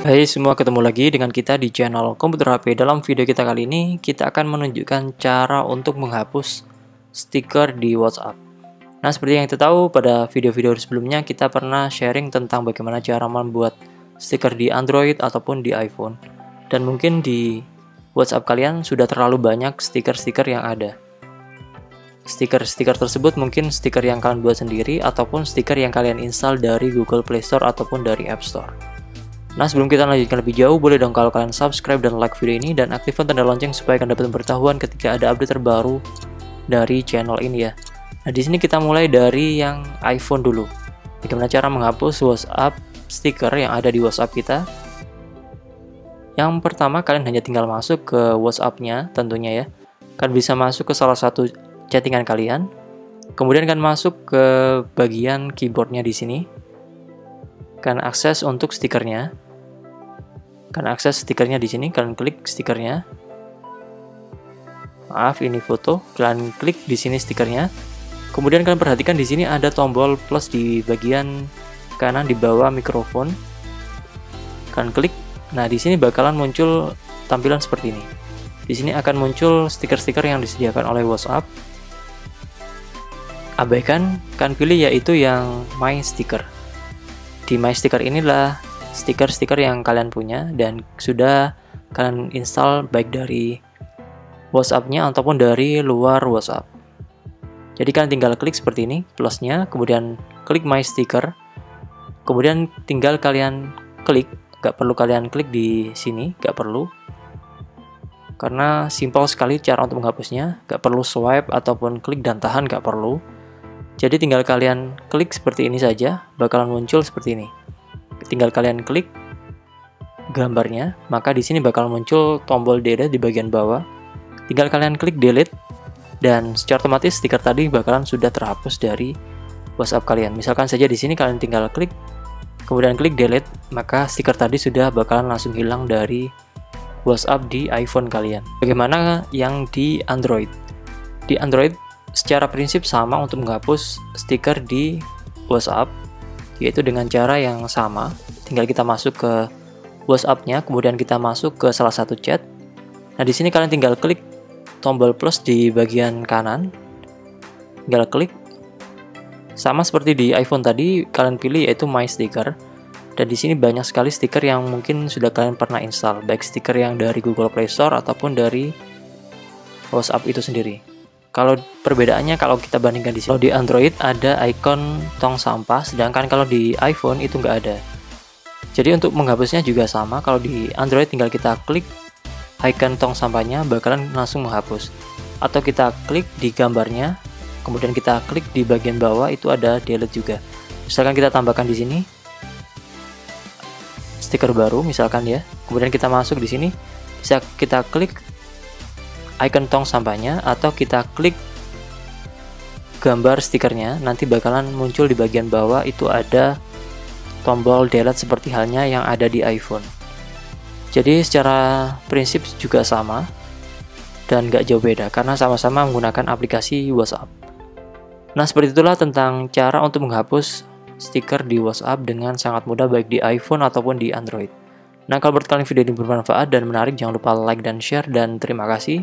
Hai semua, ketemu lagi dengan kita di channel Komputer HP. Dalam video kita kali ini, kita akan menunjukkan cara untuk menghapus stiker di WhatsApp. Nah, seperti yang kita tahu pada video-video sebelumnya, kita pernah sharing tentang bagaimana cara membuat stiker di Android ataupun di iPhone. Dan mungkin di WhatsApp kalian sudah terlalu banyak stiker-stiker yang ada. Stiker-stiker tersebut mungkin stiker yang kalian buat sendiri ataupun stiker yang kalian install dari Google Play Store ataupun dari App Store. Nah sebelum kita lanjutkan lebih jauh, boleh dong kalau kalian subscribe dan like video ini dan aktifkan tanda lonceng supaya kalian dapat pemberitahuan ketika ada update terbaru dari channel ini ya. Nah di sini kita mulai dari yang iPhone dulu. Bagaimana cara menghapus WhatsApp stiker yang ada di WhatsApp kita? Yang pertama kalian hanya tinggal masuk ke WhatsApp-nya tentunya ya. Kalian bisa masuk ke salah satu chattingan kalian. Kemudian kalian masuk ke bagian keyboardnya di sini kalian akses untuk stikernya kalian akses stikernya di sini kalian klik stikernya. Maaf ini foto. Kalian klik di sini stikernya. Kemudian kalian perhatikan di sini ada tombol plus di bagian kanan di bawah mikrofon. Kalian klik. Nah di sini bakalan muncul tampilan seperti ini. Di sini akan muncul stiker-stiker yang disediakan oleh WhatsApp. Abaikan. Kalian pilih yaitu yang My Sticker. Di My Sticker inilah stiker-stiker yang kalian punya dan sudah kalian install baik dari WhatsApp-nya ataupun dari luar WhatsApp. Jadi kalian tinggal klik seperti ini plusnya, kemudian klik My Sticker, kemudian tinggal kalian klik, gak perlu kalian klik di sini, gak perlu, karena simpel sekali cara untuk menghapusnya, gak perlu swipe ataupun klik dan tahan, gak perlu. Jadi tinggal kalian klik seperti ini saja, bakalan muncul seperti ini. Tinggal kalian klik gambarnya, maka di sini bakal muncul tombol delete di bagian bawah. Tinggal kalian klik delete dan secara otomatis stiker tadi bakalan sudah terhapus dari WhatsApp kalian. Misalkan saja di sini kalian tinggal klik kemudian klik delete, maka stiker tadi sudah bakalan langsung hilang dari WhatsApp di iPhone kalian. Bagaimana yang di Android? Di Android secara prinsip sama untuk menghapus stiker di WhatsApp yaitu dengan cara yang sama. Tinggal kita masuk ke WhatsApp-nya kemudian kita masuk ke salah satu chat. Nah di sini kalian tinggal klik tombol plus di bagian kanan. Tinggal klik. Sama seperti di iPhone tadi kalian pilih yaitu My Sticker. Dan di sini banyak sekali stiker yang mungkin sudah kalian pernah install baik stiker yang dari Google Play Store ataupun dari WhatsApp itu sendiri kalau perbedaannya kalau kita bandingkan di sini, kalau di Android ada icon tong sampah, sedangkan kalau di iPhone itu nggak ada. Jadi untuk menghapusnya juga sama, kalau di Android tinggal kita klik icon tong sampahnya bakalan langsung menghapus. Atau kita klik di gambarnya, kemudian kita klik di bagian bawah itu ada delete juga. Misalkan kita tambahkan di sini stiker baru misalkan ya. Kemudian kita masuk di sini, bisa kita klik icon tong sampahnya atau kita klik gambar stikernya nanti bakalan muncul di bagian bawah itu ada tombol delete seperti halnya yang ada di iPhone. Jadi secara prinsip juga sama dan gak jauh beda karena sama-sama menggunakan aplikasi WhatsApp. Nah seperti itulah tentang cara untuk menghapus stiker di WhatsApp dengan sangat mudah baik di iPhone ataupun di Android. Nah kalau menurut video ini bermanfaat dan menarik jangan lupa like dan share dan terima kasih